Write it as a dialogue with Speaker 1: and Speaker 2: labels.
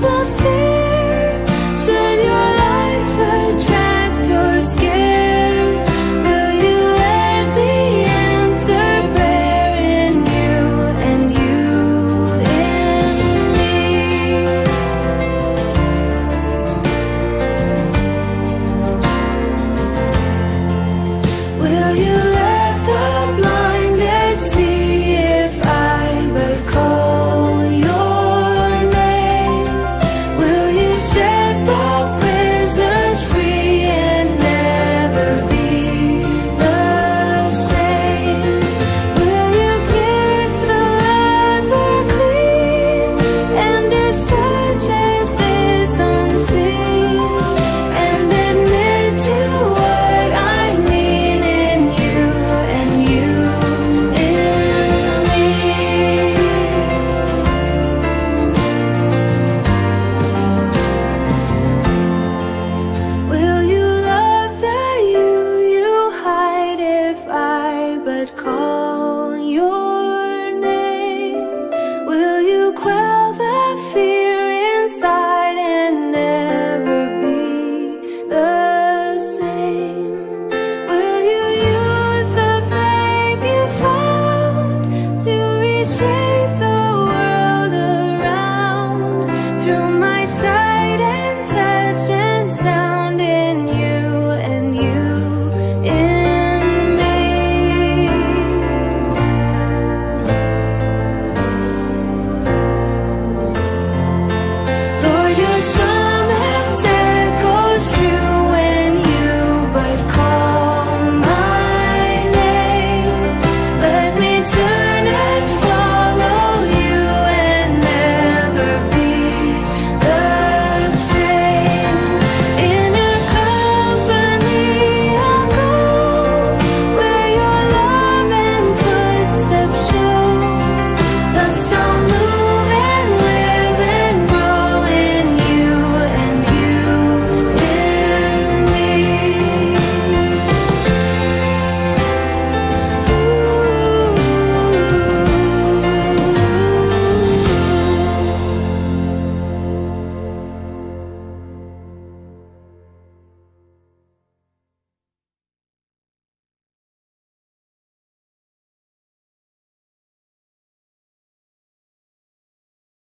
Speaker 1: just see shape the world around through my